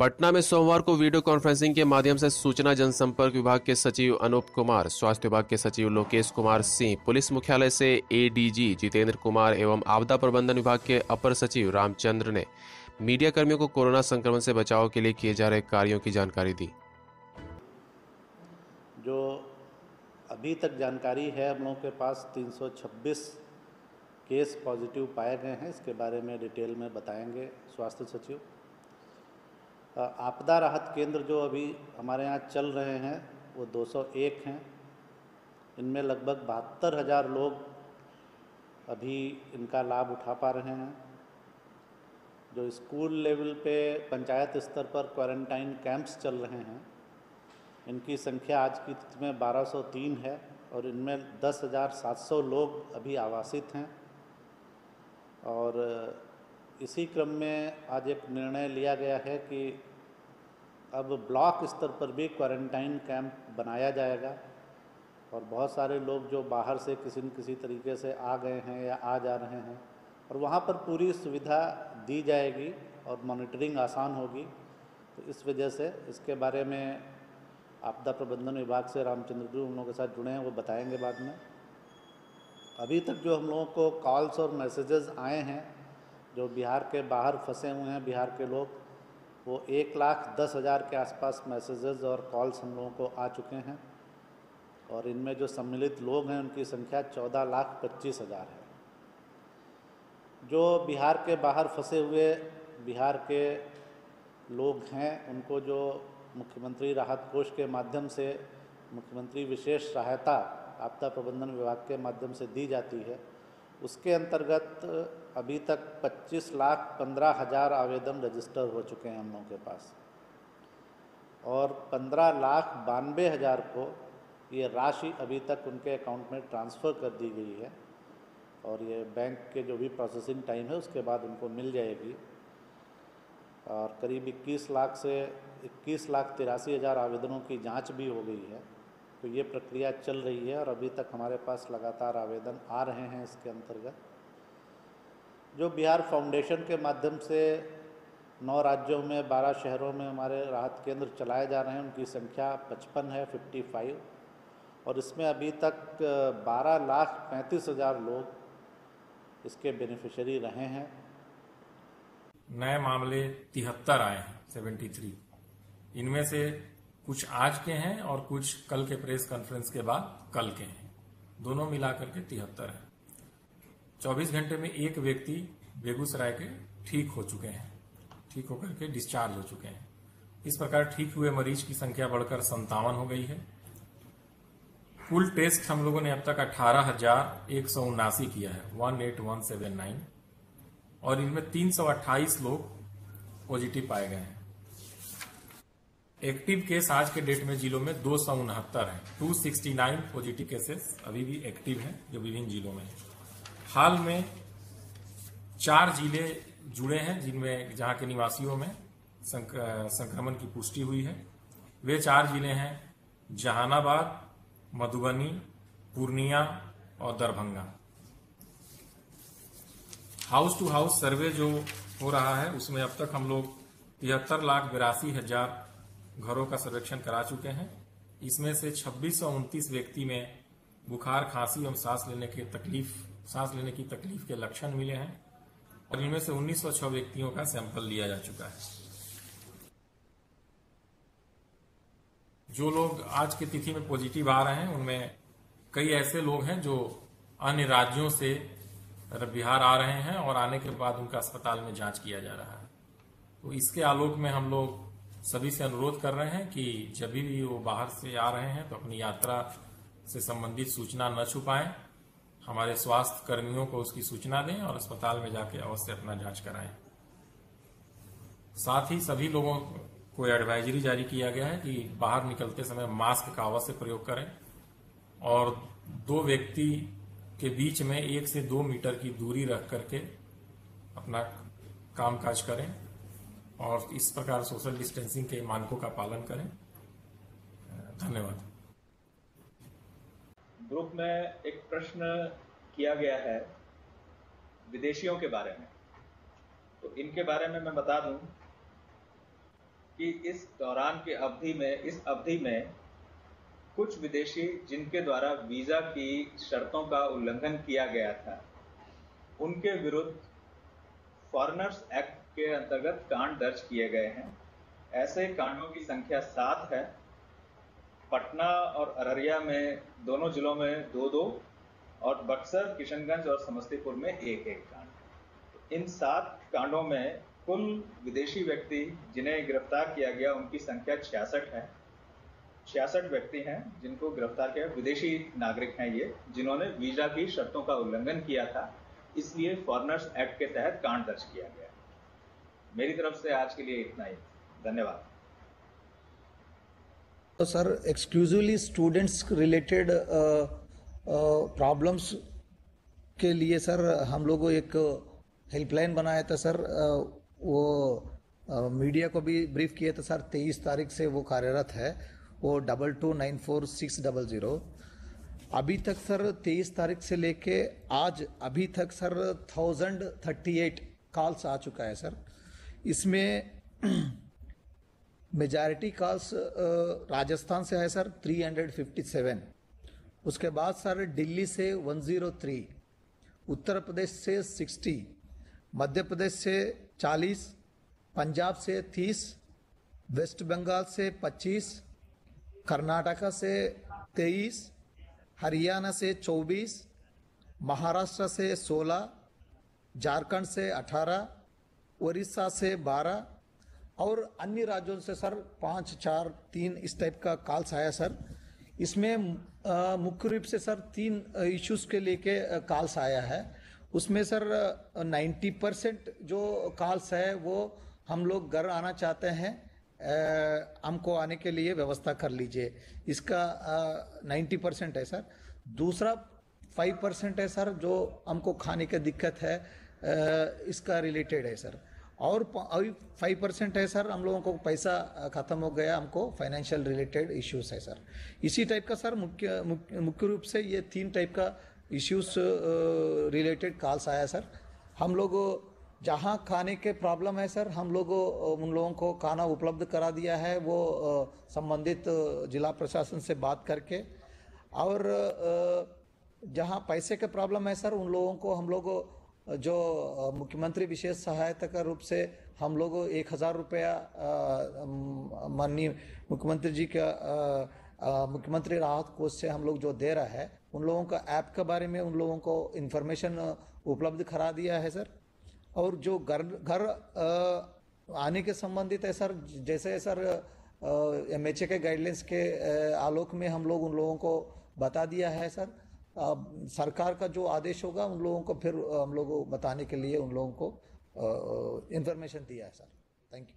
पटना में सोमवार को वीडियो कॉन्फ्रेंसिंग के माध्यम से सूचना जनसंपर्क विभाग के सचिव अनूप कुमार, स्वास्थ्य विभाग के सचिव लोकेश कुमार सिंह, पुलिस मुख्यालय से एडीजी जितेंद्र कुमार एवं आपदा प्रबंधन विभाग के अपर सचिव रामचंद्र ने मीडिया कर्मियों को कोरोना संक्रमण से बचाव के लिए किए जा रहे कार्यों की जानकारी दी। जो अभी तक जानकारी है, हम लोगों के पास 326 केस पॉजिटिव पाए गए हैं। इसके बारे में डिटेल में बताएँगे। स्वास्थ्य सचिव आपदा राहत केंद्र जो अभी हमारे यहाँ चल रहे हैं, वो 201 हैं। इनमें लगभग बहत्तर हज़ार लोग अभी इनका लाभ उठा पा रहे हैं। जो स्कूल लेवल पे पंचायत स्तर पर क्वारंटाइन कैंप्स चल रहे हैं, इनकी संख्या आज की तिथि में 1203 है और इनमें दस हज़ार सात सौ लोग अभी आवासित हैं। और इसी क्रम में आज एक निर्णय लिया गया है कि अब ब्लॉक स्तर पर भी क्वारंटाइन कैंप बनाया जाएगा और बहुत सारे लोग जो बाहर से किसी न किसी तरीके से आ गए हैं या आ जा रहे हैं और वहाँ पर पूरी सुविधा दी जाएगी और मॉनिटरिंग आसान होगी। तो इस वजह से इसके बारे में आपदा प्रबंधन विभाग से रामचंद्र जी उन लोगों के साथ जुड़े हैं, वो बताएँगे बाद में। अभी तक जो हम लोगों को कॉल्स और मैसेजेस आए हैं जो बिहार के बाहर फंसे हुए हैं, बिहार के लोग, वो एक लाख दस हज़ार के आसपास मैसेजेस और कॉल्स हम लोगों को आ चुके हैं। और इनमें जो सम्मिलित लोग हैं, उनकी संख्या चौदह लाख पच्चीस हज़ार है। जो बिहार के बाहर फंसे हुए, बिहार के लोग हैं, उनको जो मुख्यमंत्री राहत कोष के माध्यम से मुख्यमंत्री विशेष सहायता, आपदा प्रबंधन विभाग के माध्यम से दी जाती है, उसके अंतर्गत अभी तक 25 लाख पंद्रह हज़ार आवेदन रजिस्टर हो चुके हैं हम लोगों के पास। और 15 लाख बानवे हज़ार को ये राशि अभी तक उनके अकाउंट में ट्रांसफ़र कर दी गई है और ये बैंक के जो भी प्रोसेसिंग टाइम है उसके बाद उनको मिल जाएगी। और करीब 21 लाख से 21 लाख तिरासी हज़ार आवेदनों की जाँच भी हो गई है। तो ये प्रक्रिया चल रही है और अभी तक हमारे पास लगातार आवेदन आ रहे हैं इसके अंतर्गत। जो बिहार फाउंडेशन के माध्यम से नौ राज्यों में, बारह शहरों में हमारे राहत केंद्र चलाए जा रहे हैं, उनकी संख्या पचपन है फिफ्टी फाइव और इसमें अभी तक बारह लाख पैंतीस हज़ार लोग इसके बेनिफिशरी रहे हैं। नए मामले तिहत्तर आए हैं सेवेंटी थ्री इनमें से कुछ आज के हैं और कुछ कल के प्रेस कॉन्फ्रेंस के बाद कल के हैं। दोनों मिलाकर के तिहत्तर है। 24 घंटे में एक व्यक्ति बेगूसराय के ठीक हो चुके हैं, ठीक होकर के डिस्चार्ज हो चुके हैं। इस प्रकार ठीक हुए मरीज़ की संख्या बढ़कर संतावन हो गई है। कुल टेस्ट हम लोगों ने अब तक अठारह हज़ार एक सौ उन्नासी किया है one eight one seven nine और इनमें तीन सौ अट्ठाईस लोग पॉजिटिव पाए गए हैं। एक्टिव केस आज के डेट में जिलों में दो सौ उनहत्तर है। Two sixty nine positive cases अभी भी एक्टिव हैं, जो विभिन्न जिलों में हाल में चार ज़िले जुड़े हैं जिनमें जहाँ के निवासियों में संक्रमण की पुष्टि हुई है। वे चार ज़िले हैं जहानाबाद, मधुबनी, पूर्णिया और Darbhanga. House to house survey जो हो रहा है, उसमें अब तक हम लोग तिहत्तर लाख बिरासी हज़ार घरों का सर्वेक्षण करा चुके हैं। इसमें से छब्बीस व्यक्ति में बुखार, खांसी एवं सांस लेने की तकलीफ़, सांस लेने की तकलीफ़ के लक्षण मिले हैं और इनमें से 1906 व्यक्तियों का सैंपल लिया जा चुका है। जो लोग आज की तिथि में पॉजिटिव आ रहे हैं, उनमें कई ऐसे लोग हैं जो अन्य राज्यों से बिहार आ रहे हैं और आने के बाद उनका अस्पताल में जाँच किया जा रहा है। तो इसके आलोक में हम लोग सभी से अनुरोध कर रहे हैं कि जब भी वो बाहर से आ रहे हैं तो अपनी यात्रा से संबंधित सूचना न छुपाएँ। हमारे स्वास्थ्य कर्मियों को उसकी सूचना दें और अस्पताल में जाके अवश्य अपना जाँच कराएँ। साथ ही सभी लोगों को एडवाइजरी जारी किया गया है कि बाहर निकलते समय मास्क का अवश्य प्रयोग करें और दो व्यक्ति के बीच में एक से दो मीटर की दूरी रख करके अपना कामकाज करें और इस प्रकार सोशल डिस्टेंसिंग के मानकों का पालन करें। धन्यवाद। ग्रुप में एक प्रश्न किया गया है विदेशियों के बारे में। तो इनके बारे में मैं बता दूँ कि इस दौरान की अवधि में, इस अवधि में कुछ विदेशी जिनके द्वारा वीज़ा की शर्तों का उल्लंघन किया गया था, उनके विरुद्ध फॉरेनर्स एक्ट के अंतर्गत कांड दर्ज किए गए हैं। ऐसे कांडों की संख्या सात है। पटना और अररिया में दोनों जिलों में दो दो और बक्सर, किशनगंज और समस्तीपुर में एक एक कांड इन सात कांडों में कुल विदेशी व्यक्ति जिन्हें गिरफ़्तार किया गया, उनकी संख्या छियासठ है। छियासठ व्यक्ति हैं जिनको गिरफ़्तार किया विदेशी नागरिक हैं ये, जिन्होंने वीज़ा की शर्तों का उल्लंघन किया था, इसलिए फॉरनर्स एक्ट के तहत कांड दर्ज किया गया। मेरी तरफ़ से आज के लिए इतना ही। धन्यवाद। तो sir exclusively students related problems के लिए सर हम लोगों एक हेल्पलाइन बनाया था सर अ, वो मीडिया को भी ब्रीफ किया था सर तेईस तारीख से वो कार्यरत है वो double two nine four six double zero अभी तक सर तेईस तारीख से लेके आज अभी तक sir thousand thirty eight calls आ चुका है सर। इसमें मेजॉरिटी कॉल्स राजस्थान से है सर 357 उसके बाद सर, दिल्ली से 103 उत्तर प्रदेश से 60 मध्य प्रदेश से 40 पंजाब से 30 वेस्ट बंगाल से 25 कर्नाटका से 23 हरियाणा से 24 महाराष्ट्र से 16 झारखंड से 18 उड़ीसा से 12 और अन्य राज्यों से सर पाँच चार तीन इस टाइप का कॉल्स आया सर। इसमें मुख्य रूप से सर तीन इश्यूज़ के लेके कॉल्स आया है। उसमें सर नाइन्टी परसेंट जो कॉल्स है वो हम लोग घर आना चाहते हैं। हमको आने के लिए व्यवस्था कर लीजिए। इसका नाइन्टी परसेंट है सर। दूसरा फाइव परसेंट है सर जो हमको खाने की दिक्कत है अ, इसका रिलेटेड है सर। और अभी फाइव परसेंट है सर, हम लोगों को पैसा खत्म हो गया, हमको फाइनेंशियल रिलेटेड इश्यूज़ है सर। इसी टाइप का सर मुख्य मुख्य रूप से ये तीन टाइप का इश्यूज़ रिलेटेड कॉल्स आया सर। हम लोग, जहाँ खाने के प्रॉब्लम है सर, हम लोग उन लोगों को खाना उपलब्ध करा दिया है, वो संबंधित जिला प्रशासन से बात करके। और जहाँ पैसे का प्रॉब्लम है सर, उन लोगों को हम लोग जो मुख्यमंत्री विशेष सहायता का रूप से हम लोग एक हज़ार रुपया माननीय मुख्यमंत्री जी का मुख्यमंत्री राहत कोष से हम लोग जो दे रहा है, उन लोगों का ऐप के बारे में उन लोगों को इन्फॉर्मेशन उपलब्ध करा दिया है, सर। और जो घर घर आने के संबंधित है, सर, जैसे, सर एम एच ए के गाइडलाइंस के आलोक में हम लोग उन लोगों को बता दिया है, सर। सरकार का जो आदेश होगा, उन लोगों को फिर, हम लोगों बताने के लिए उन लोगों को इंफॉर्मेशन दिया है सर थैंक यू